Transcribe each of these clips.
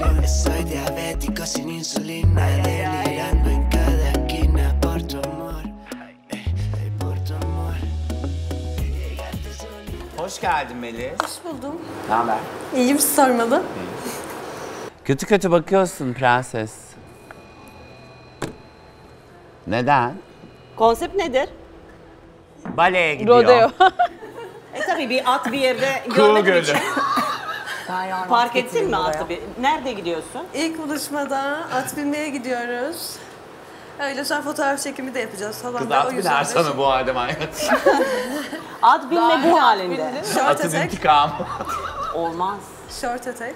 obsesión Soy diabético sin insulina Delirando en cada esquina por tu amor eh, eh, Por tu amor Hoş geldin Melis. Hoş buldum. Ne haber? İyiyim, siz sormalı. Kötü kötü bakıyorsun prenses. Neden? Konsept nedir? Baleye gidiyor. Rodeo. e tabii bir at bir yerde Kuğu görmek için. Park etsin mi atı? Bir? Nerede gidiyorsun? İlk buluşmada at binmeye gidiyoruz. Öyle sonra fotoğraf çekimi de yapacağız falan. Kız da. at biner sana bu halde manyak. At binme bu halinde. Short Atın attack. intikamı. Olmaz. Short attack.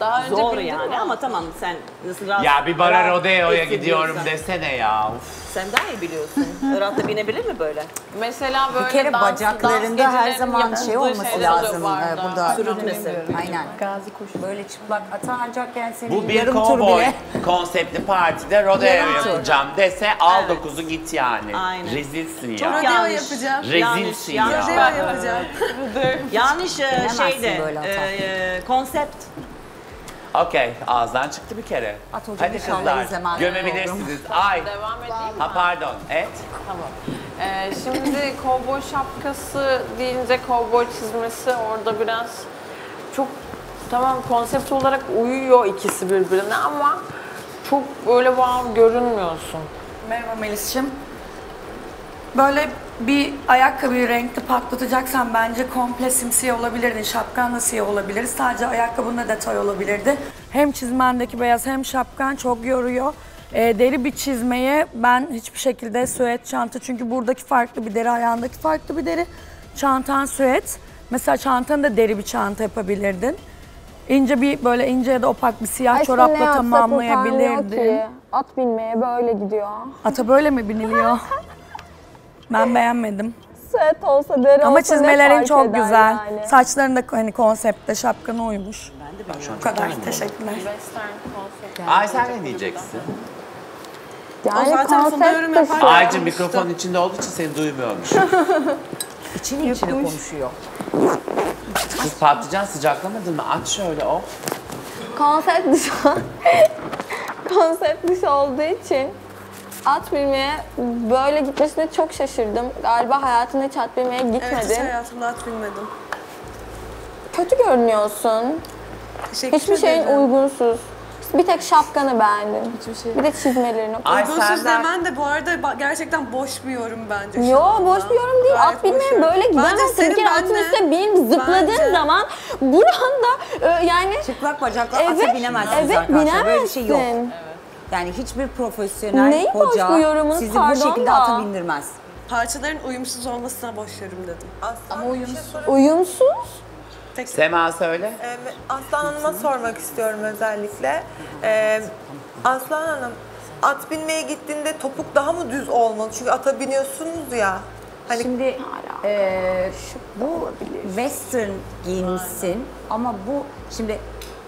Daha önce Zor bildin yani mi? ama tamam sen nasıl rahat Ya bir bara rahat rodeo'ya hissediyorsan. gidiyorum desene ya. Uf. Sen daha iyi biliyorsun. Irak'ta binebilir mi böyle? Mesela böyle Bir kere dans- bacaklarında dans her gecelerinin zaman yapıldığı şey olması şeyler lazım. barda. Ee, Burada Sürünmesi. aynen. Gazi koşu. Böyle çıplak ata harcakken senin Bu bir yarım tur bile. konseptli partide rodeo Yarım tur. yapacağım dese al Evet. dokuzu git yani. Aynen. Rezilsin Çok ya. Rodeo yanlış. yapacağım. Rezilsin Yanlış, ya. Rodeo yapacağım. Yanlış e, Bilemezsin şeyde böyle hata. e, konsept. Okey ağızdan çıktı bir kere. At hocam Hadi inşallah kızlar izlemem. gömebilirsiniz. Ay. Devam edeyim mi? Ha pardon. Et. Tamam. Ee, şimdi kovboy şapkası deyince kovboy çizmesi orada biraz çok tamam konsept olarak uyuyor ikisi birbirine ama çok böyle wow görünmüyorsun. Merhaba Melis'ciğim. Böyle bir ayakkabıyı renkli patlatacaksan bence komple simsiyah olabilirdin. Şapkan da siyah olabilir. Sadece ayakkabında detay olabilirdi. Hem çizmendeki beyaz hem şapkan çok yoruyor. Ee, deri bir çizmeye ben hiçbir şekilde süet çanta çünkü buradaki farklı bir deri, ayağındaki farklı bir deri. Çantan süet. Mesela çantanı da deri bir çanta yapabilirdin. İnce bir böyle ince ya da opak bir siyah Aşkım ne çorapla yapsa tamamlayabilirdin. kurtarmıyor ki. At binmeye böyle gidiyor. Ata böyle mi biniliyor? ben beğenmedim. Set olsa deri Ama olsa ne çizmelerin fark çok eder güzel. yani? Saçların da hani konsepte şapkana uymuş. Bu kadar. Teşekkürler. Ay sen ne diyeceksin? Yani O zaten konsept Funda yorum dışı. yaparken- Aycı mikrofon içinde olduğu için seni duymuyormuş. İçine içine konuşuyor. Kız patlıcan sıcaklamadın mı? Aç şöyle o. Konsept dışı. konsept dışı olduğu için at binmeye böyle gitmesine çok şaşırdım. Galiba hayatında hiç at binmeye Evet hiç gitmedin. hayatımda at binmedim. Kötü görünüyorsun. Teşekkür Hiçbir şeyin ederim. uygunsuz. Bir tek şapkanı beğendim. Bir de çizmelerini. Ay Uygunsuz senden... demen de bu arada gerçekten boş bir yorum bence. şu Yo anda. boş bir yorum değil. Gayet At boş binmeye yorum. böyle gidemezsin. Bir senin kere atın benle- üstüne binip zıpladığın Bence- zaman buranda e, yani Çıplak bacakla Evet, ata binemezsiniz evet, arkadaşlar. Böyle bir şey yok. Yani hiçbir profesyonel Neyi boş hoca bu yorumun? sizi bu Pardon şekilde da. ata bindirmez. Parçaların uyumsuz olmasına boş yorum dedim. Ama uyumsuz. uyumsuz. Sema söyle. Ee, Aslan Hanım'a sormak istiyorum özellikle. Ee, Aslan Hanım, at binmeye gittiğinde topuk daha mı düz olmalı? Çünkü ata biniyorsunuz ya. Hani Şimdi eee, bu western giyinmişsin ama bu şimdi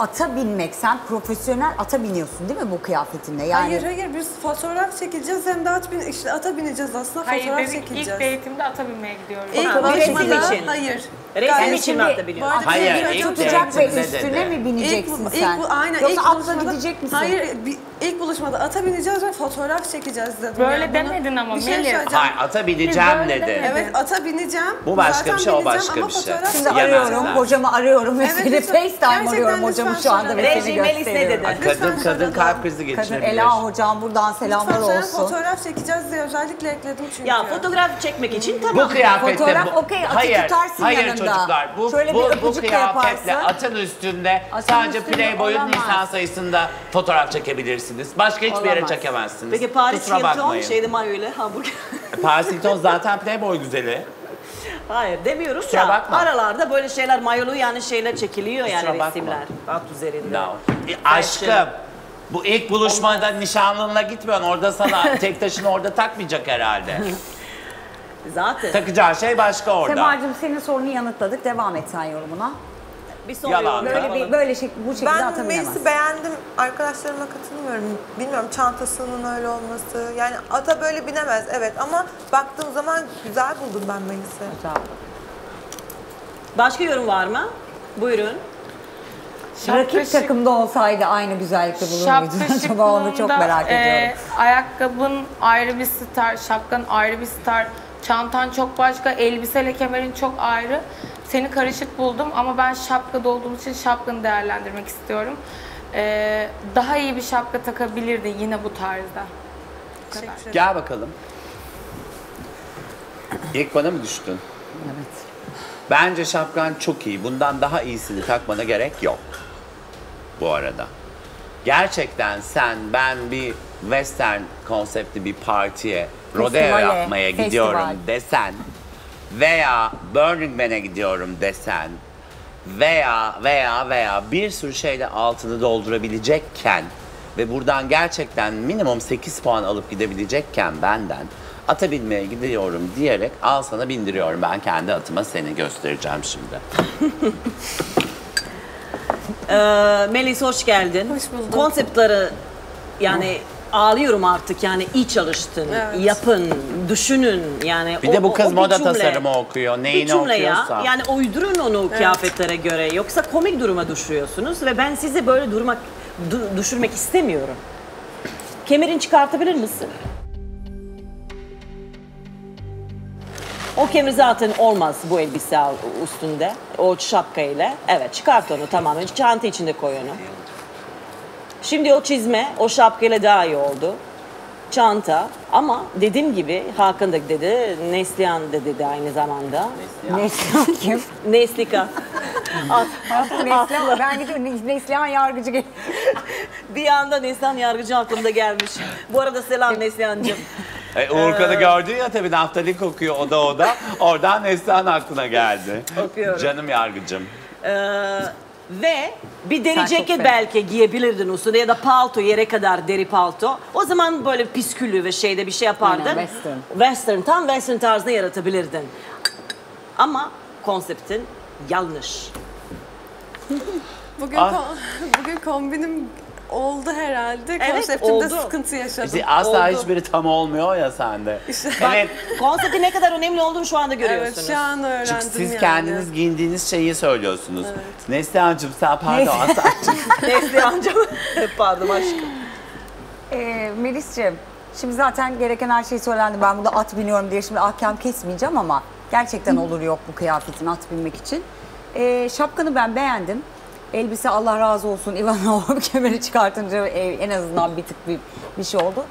ata binmek sen profesyonel ata biniyorsun değil mi bu kıyafetinle? Yani Hayır hayır biz fotoğraf çekeceğiz hem de at bin işte ata bineceğiz aslında Hayır fotoğraf dedik çekeceğiz. ilk eğitimde ata binmeye gidiyoruz. İlk Ha, resim için. hayır. Resim için mi atta biniyorsun? Hayır, ilk tutacak ve ne üstüne dedi? mi bineceksin ilk, sen? ilk, bu- aynen, Yoksa ilk atla gidecek misin? Hayır, bir, ilk buluşmada ata bineceğiz ve fotoğraf çekeceğiz dedim. Böyle Yani demedin ama bir şey söyleyeceğim. Hayır ata bineceğim dedi. Evet ata bineceğim. Bu başka Zaten bir şey, o başka bir şey. Şimdi arıyorum, hocamı arıyorum ve Evet. FaceTime arıyorum hocamı lütfen şu anda ve seni Reji Melis ne gösteriyorum. dedi? Ay, kadın Lütfen kadın söyle kalp krizi Kadın geçirebilir. Ela hocam buradan selamlar Lütfen söyle, olsun. fotoğraf çekeceğiz diye özellikle ekledim çünkü. Ya fotoğraf çekmek için tamam. Bu kıyafetle Fotoğraf bu, okey, atı hayır, tutarsın hayır yanında. çocuklar bu, Şöyle bu, bir bu öpücük de kıyafetle yaparsın. atın üstünde Atın sadece üstünde Playboy'un olamaz. Nisan sayısında fotoğraf çekebilirsiniz. Başka hiçbir yere Olamaz. çekemezsiniz. Peki Paris Kusura Hilton bakmayın. şeyde mayo ile hamburger. Paris Hilton zaten Playboy güzeli. Hayır demiyoruz Kusura ya. bakma. Aralarda böyle şeyler mayolu yani şeyler çekiliyor yani Kusura bakma. resimler. At üzerinde. No. E, aşkım bu ilk buluşmada nişanlınla gitmiyorsun. Orada sana tek taşını orada takmayacak herhalde. Zaten. Takacağı şey başka orada. Semacığım senin sorunu yanıtladık. Devam et sen yorumuna. Bir son Yalan. Böyle bir böyle şey, bu şekilde ben. Melis'i beğendim. Arkadaşlarıma katılmıyorum. Bilmiyorum çantasının öyle olması. Yani ata böyle binemez evet ama baktığım zaman güzel buldum ben Melis'i. Başka yorum var mı? Buyurun. Rakip Şapka takımda olsaydı aynı güzellikte bulur muydun? Şapka Acaba onu çok merak e, ediyorum. ayakkabın ayrı bir star, şapkanın ayrı bir star. Çantan çok başka, elbiseyle kemerin çok ayrı. Seni karışık buldum ama ben şapkada olduğum için şapkanı değerlendirmek istiyorum. Ee, daha iyi bir şapka takabilirdin yine bu tarzda. Gel bakalım. İlk bana mı düştün? Evet. Bence şapkan çok iyi. Bundan daha iyisini takmana gerek yok. Bu arada. Gerçekten sen ben bir western konseptli bir partiye rodeo Festivale, yapmaya festival. gidiyorum desen veya Burning Man'e gidiyorum desen veya veya veya bir sürü şeyle altını doldurabilecekken ve buradan gerçekten minimum 8 puan alıp gidebilecekken benden ata binmeye gidiyorum diyerek al sana bindiriyorum. Ben kendi atıma seni göstereceğim şimdi. Ee, Melis hoş geldin. Hoş bulduk. Konseptleri yani ağlıyorum artık yani iyi çalıştın, Evet. yapın, düşünün yani. Bir de bu o- kız o bir moda cümle. tasarımı okuyor. Neyini okuyorsa. ya. Yani uydurun onu kıyafetlere göre. Yoksa komik duruma düşürüyorsunuz ve ben sizi böyle durmak du- düşürmek istemiyorum. Kemerini çıkartabilir misin? O kemer zaten olmaz bu elbise üstünde. O şapka ile. Evet çıkart onu tamamen. Çanta içinde koy onu. Şimdi o çizme o şapkayla daha iyi oldu. Çanta ama dediğim gibi Hakan da dedi, Neslihan da dedi aynı zamanda. Neslihan kim? Neslika. As- Neslihan, ben gidiyorum. Neslihan yargıcı gel. bir anda Neslihan yargıcı aklımda gelmiş. Bu arada selam Neslihan'cığım. E, Uğurkan'ı gördün ya tabii naftalik okuyor o da o da. Oradan Neslihan aklına geldi. Okuyorum. Canım yargıcım. Ee, ve bir deri Sen ceket belki giyebilirdin üstüne ya da palto yere kadar deri palto. O zaman böyle piskülü ve şeyde bir şey yapardın. Aynen, western. Western, tam western tarzında yaratabilirdin. Ama konseptin yanlış. Bugün Ah. ko- bugün kombinim oldu herhalde. Evet, Konseptimde oldu. sıkıntı yaşadım. İşte asla Oldu. hiçbiri tam olmuyor ya sende. Evet. Konseptin ne kadar önemli olduğunu şu anda görüyorsunuz. Evet şu an öğrendim Çünkü siz yani. kendiniz giyindiğiniz şeyi söylüyorsunuz. Neslihan'cığım sen pardon Aslan'cığım. Neslihan'cığım. Pardon aşkım. Ee, Melis'ciğim, şimdi zaten gereken her şey söylendi. Ben burada at biniyorum diye şimdi ahkam kesmeyeceğim ama gerçekten olur yok bu kıyafetin at binmek için. Ee, şapkanı ben beğendim. Elbise Allah razı olsun Ivanova kemeri çıkartınca e, en azından bir tık bir, bir şey oldu.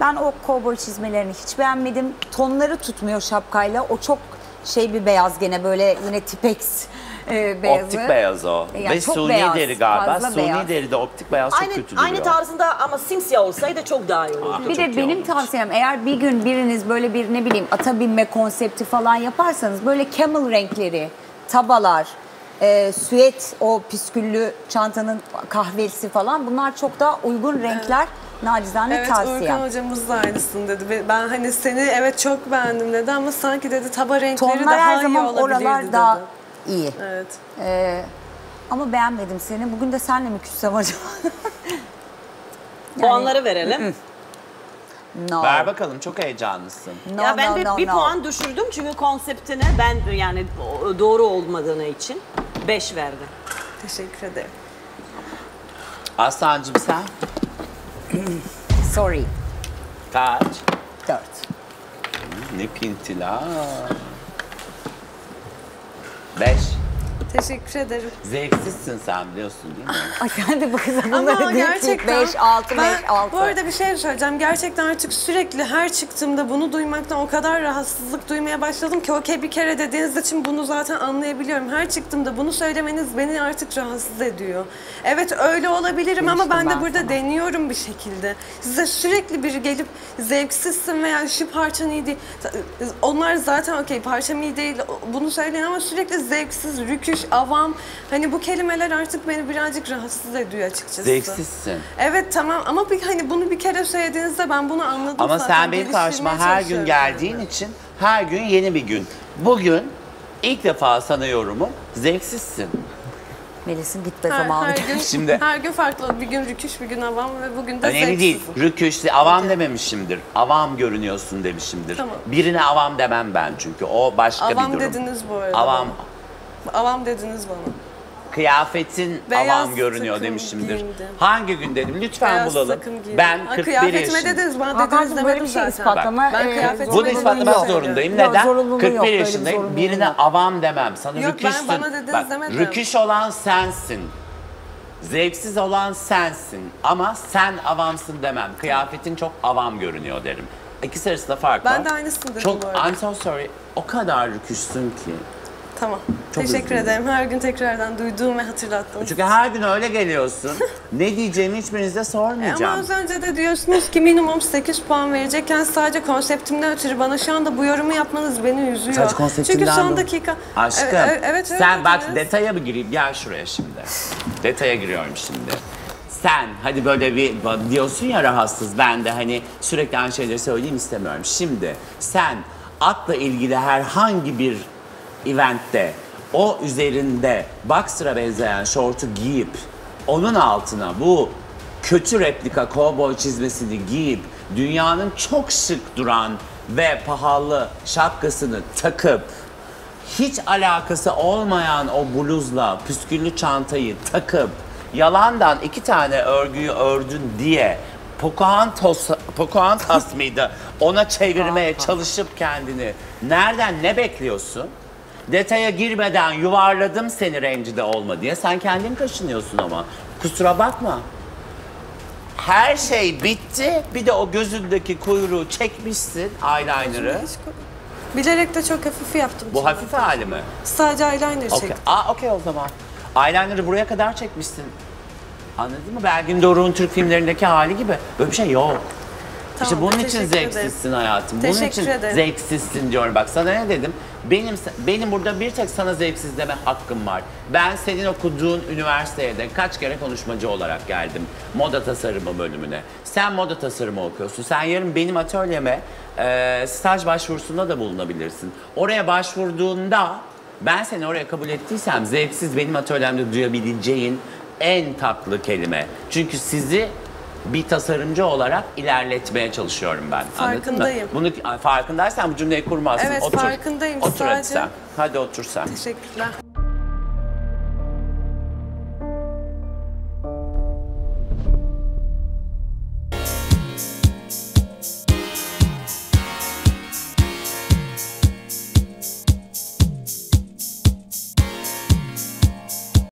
Ben o kovboy çizmelerini hiç beğenmedim. Tonları tutmuyor şapkayla. O çok şey bir beyaz gene böyle yine tipex e, beyazı. Optik beyaz o. E, yani Ve çok suni beyaz, deri galiba. Suni beyaz. deri de optik beyaz çok Aynı, kötü duruyor. aynı tarzında ama simsiyah olsaydı çok daha iyi olurdu. Bir çok de benim olmuş. tavsiyem eğer bir gün biriniz böyle bir ne bileyim ata binme konsepti falan yaparsanız böyle camel renkleri, tabalar, e, süet o püsküllü çantanın kahvesi falan bunlar çok daha uygun renkler. Nacizane Evet tavsiyem. Urkan hocamız da aynısını dedi. Ben hani seni evet çok beğendim dedi ama sanki dedi taba renkleri Tonlar daha her iyi zaman olabilirdi oralar dedi. daha iyi. Evet. E, ama beğenmedim seni. Bugün de senle mi küssem acaba? Puanları verelim. no. Ver bakalım çok heyecanlısın. No, ya ben no, bir, no, bir no. puan düşürdüm çünkü konseptine ben yani doğru olmadığını için 5 verdim. Teşekkür ederim. Aslancığım sen Sorry. kaç? Dört. Ne pintiler. Beş. Teşekkür ederim. Zevksizsin sen biliyorsun değil mi? Ay sen de bu kıza Ama bunları değil ki. gerçekten 5, 6, 5, ben 6. bu arada bir şey söyleyeceğim. Gerçekten artık sürekli her çıktığımda bunu duymaktan o kadar rahatsızlık duymaya başladım ki okey bir kere dediğiniz için bunu zaten anlayabiliyorum. Her çıktığımda bunu söylemeniz beni artık rahatsız ediyor. Evet öyle olabilirim ama ben de ben burada sana. deniyorum bir şekilde. Size sürekli biri gelip zevksizsin veya şu parçan iyi değil. Onlar zaten okey parçam iyi değil bunu söyleyin ama sürekli zevksiz, rüküş, avam. Hani bu kelimeler artık beni birazcık rahatsız ediyor açıkçası. Zevksizsin. Evet tamam ama bir, hani bunu bir kere söylediğinizde ben bunu anladım Ama zaten. sen benim karşıma her gün geldiğin için her gün yeni bir gün. Bugün ilk defa sana yorumum zevksizsin. Melis'in gitme her, zamanı. her gün, Şimdi- her gün farklı. Bir gün rüküş, bir gün avam ve bugün de Önemli değil. zevksizim. Rüküşlü, avam dememişimdir. Avam görünüyorsun demişimdir. Tamam. Birine avam demem ben çünkü. O başka Avam bir durum. dediniz bu arada. Avam. bana. Avam dediniz bana. kıyafetin Beyaz avam görünüyor takım demişimdir. giyindim. Hangi gün dedim? Lütfen Beyaz bulalım. takım giydim. Ben Ha, 41 kıyafetime yaşındayım. dediniz, bana dediniz Hakan'cığım böyle demedim bir şey zaten. ispatlama. Ben e, kıyafetime Bunu ispatlamak yok. zorundayım. Yok, Neden? zorunluluğu 41 yok, böyle bir yaşındayım. zorunluluğu Birine yok. avam demem. Sana Yok, ben rüküşsün. bana dediniz Bak, demedim. Rüküş olan sensin. Zevksiz olan sensin. Ama sen avamsın demem. Kıyafetin çok avam görünüyor derim. İkisi arasında fark var. Ben de aynısını dedim Çok, bu arada. I'm so sorry. O kadar rüküşsün ki. Tamam. Çok Teşekkür üzgünüm. ederim. Her gün tekrardan duyduğum ve hatırlattığınız Çünkü her gün öyle geliyorsun. ne diyeceğimi hiçbirinize E sormayacağım. Ama az önce de diyorsunuz ki minimum 8 puan verecekken sadece konseptimden ötürü bana şu anda bu yorumu yapmanız beni üzüyor. Sadece konseptinden Çünkü son mi? dakika... Aşkım Evet, evet, evet, sen öyle bak dediniz. detaya mı gireyim? Gel şuraya şimdi. Detaya giriyorum şimdi. Sen hadi böyle bir diyorsun ya rahatsız ben de hani sürekli aynı şeyleri söyleyeyim istemiyorum. Şimdi sen atla ilgili herhangi bir eventte o üzerinde boxer'a benzeyen şortu giyip onun altına bu kötü replika kovboy çizmesini giyip dünyanın çok şık duran ve pahalı şapkasını takıp hiç alakası olmayan o bluzla püsküllü çantayı takıp yalandan iki tane örgüyü ördün diye Pocahontas, Pocahontas mıydı? Ona çevirmeye çalışıp kendini nereden ne bekliyorsun? Detaya girmeden yuvarladım seni rencide olma diye. Sen kendin kaşınıyorsun ama. Kusura bakma. Her şey bitti. Bir de o gözündeki kuyruğu çekmişsin eyeliner'ı. Bilerek de çok hafif yaptım. Bu hafif hali mi? Sadece eyeliner Okey. çektim. Aa okey o zaman. Eyeliner'ı buraya kadar çekmişsin. Anladın mı? Belgin Doruk'un Türk filmlerindeki hali gibi. Böyle bir şey yok. işte Tamam, bunun için teşekkür ederim. zevksizsin hayatım. Bunun Teşekkür için ederim. zevksizsin diyorum. Bak sana ne dedim? Benim benim burada bir tek sana zevksiz deme hakkım var. Ben senin okuduğun üniversiteye de kaç kere konuşmacı olarak geldim. Moda tasarımı bölümüne. Sen moda tasarımı okuyorsun. Sen yarın benim atölyeme e, staj başvurusunda da bulunabilirsin. Oraya başvurduğunda ben seni oraya kabul ettiysem zevksiz benim atölyemde duyabileceğin en tatlı kelime. Çünkü sizi bir tasarımcı olarak ilerletmeye çalışıyorum ben. Farkındayım. Bunu farkındaysan bu cümleyi kurmazsın. Evet, otur. farkındayım. Otur hadi Sadece- sen. Hadi otur sen. Teşekkürler.